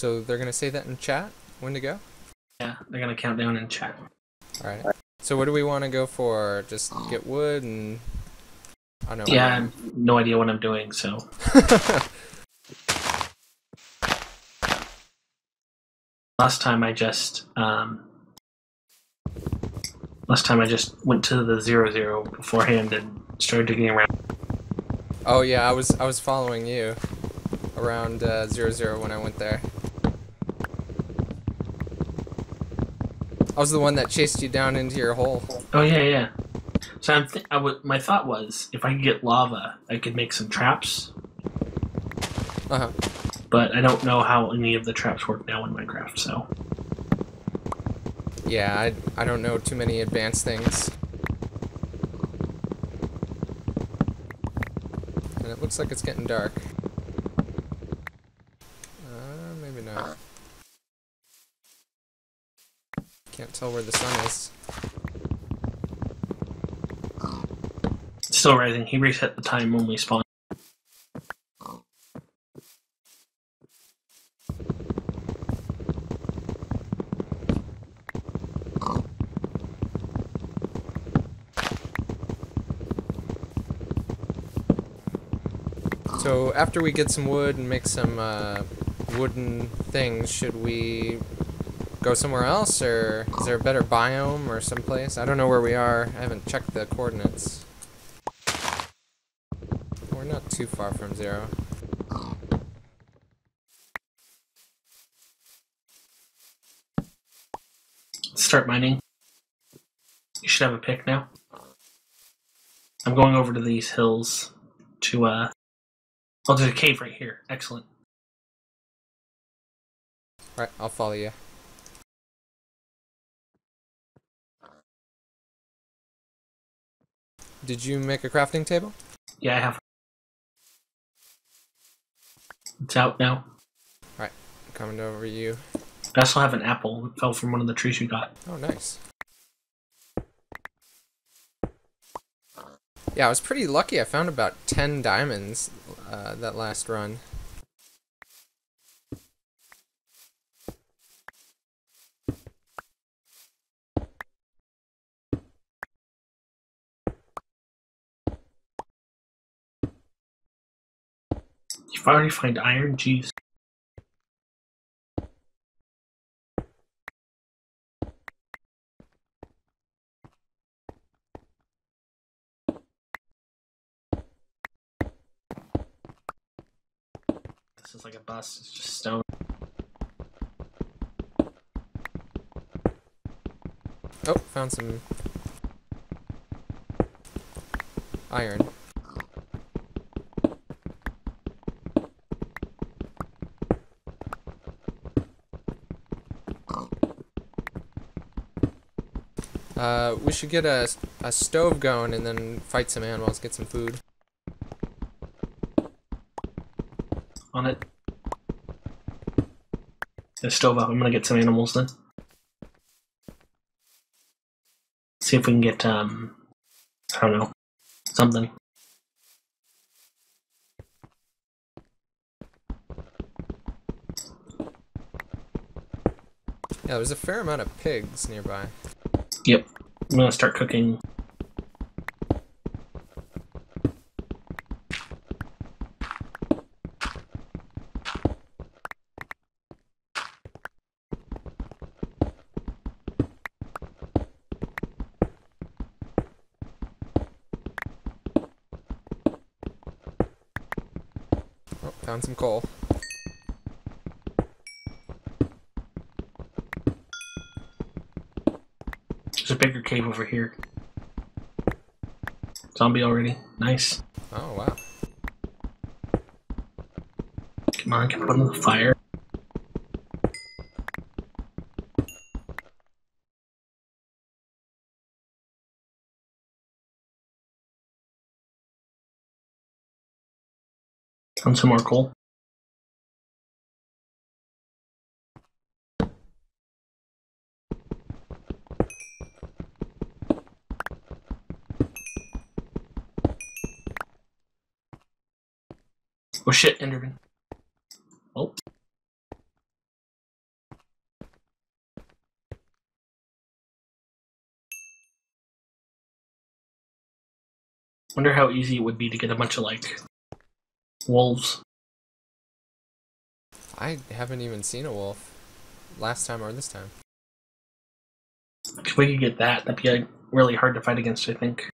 So they're gonna say that in chat when to go. Yeah, they're gonna count down in chat. All right. So what do we want to go for? Just get wood and I don't know. Yeah, I have no idea what I'm doing, so last time I just um last time I just went to the zero zero beforehand and started digging around. oh yeah, I was I was following you around uh, zero zero when I went there. I was the one that chased you down into your hole. Oh yeah, yeah. So I'm th- I w- my thought was if I could get lava, I could make some traps, Uh huh. but I don't know how any of the traps work now in Minecraft. So Yeah, I I don't know too many advanced things. And it looks like it's getting dark. Uh, maybe not. Can't tell where the sun is. still rising. He reset the time when we spawned. So after we get some wood and make some uh, wooden things, should we go somewhere else, or is there a better biome or someplace? I don't know where we are. I haven't checked the coordinates. We're not too far from zero. Start mining. You should have a pick now. I'm going over to these hills to uh. Oh, there's a cave right here. Excellent. Alright, I'll follow you. Did you make a crafting table? Yeah, I have. It's out now. Alright, coming over you. I also have an apple that fell from one of the trees we got. Oh, nice. Yeah, I was pretty lucky. I found about 10 diamonds uh, that last run. Already find iron? Jeez. This is like a bus, it's just stone. Oh, found some iron. Uh, we should get a, a stove going and then fight some animals, get some food. on it. The stove up. I'm gonna get some animals then. See if we can get um I don't know. Something. Yeah, there's a fair amount of pigs nearby. Yep. I'm gonna start cooking Oh, found some coal. there's a bigger cave over here. Zombie already. Nice. Oh, wow. Come on, can I put on the fire? Found some more coal. Oh shit, Enderman. Oh. Wonder how easy it would be to get a bunch of like wolves. I haven't even seen a wolf last time or this time. If we could get that, that'd be like, really hard to fight against, I think.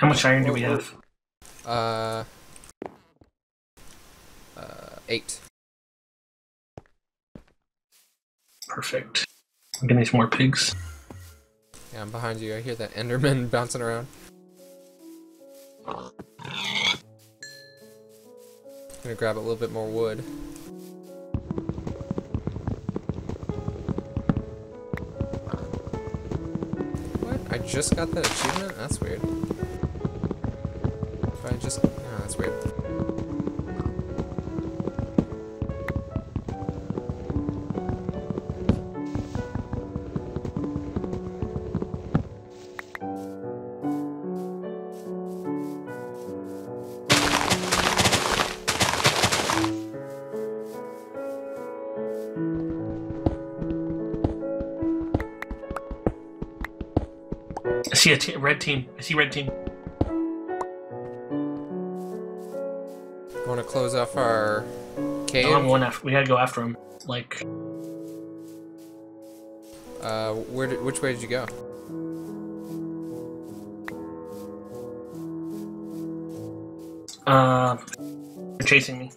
How much iron do we have? Uh, uh, eight. Perfect. I'm gonna need some more pigs. Yeah, I'm behind you. I hear that Enderman bouncing around. I'm gonna grab a little bit more wood. What? I just got that achievement? That's weird. If I just... Oh, that's weird. I see a t- red team. I see red team. Close off our cave? I'm going after. We gotta go after him. Like, Uh, where did, which way did you go? uh, they're chasing me.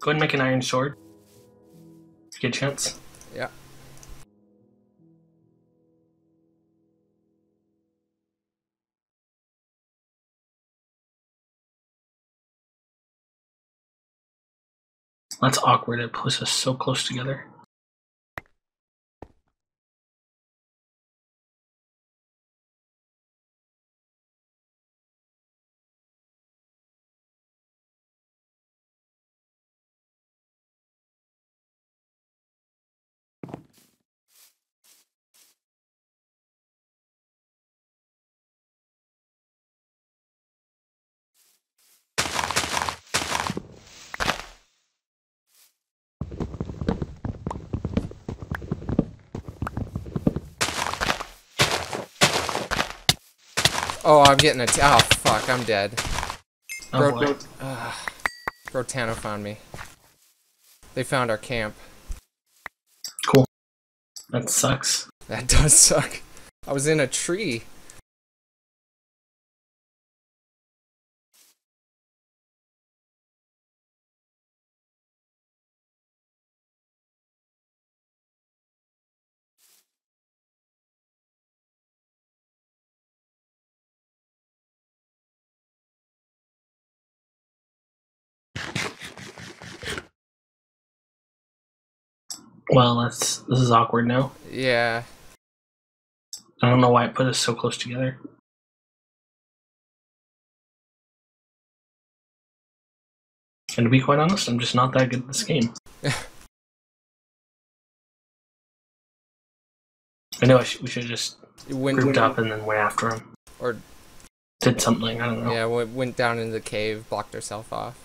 Go ahead and make an iron sword. Get chance. Yeah. That's awkward. It puts us so close together. Oh, I'm getting a. T- oh, fuck, I'm dead. Oh, Bro, boy. uh, Brotano found me. They found our camp. Cool. That sucks. That does suck. I was in a tree. Well, that's this is awkward now. Yeah. I don't know why it put us so close together. And to be quite honest, I'm just not that good at this game. I know I sh- we should have just went, grouped up and then went after him. Or, Did something, I don't know. yeah, went, went down into the cave, blocked herself off.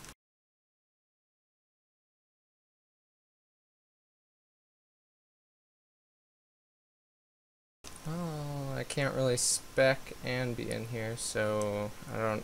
Can't really spec and be in here, so I don't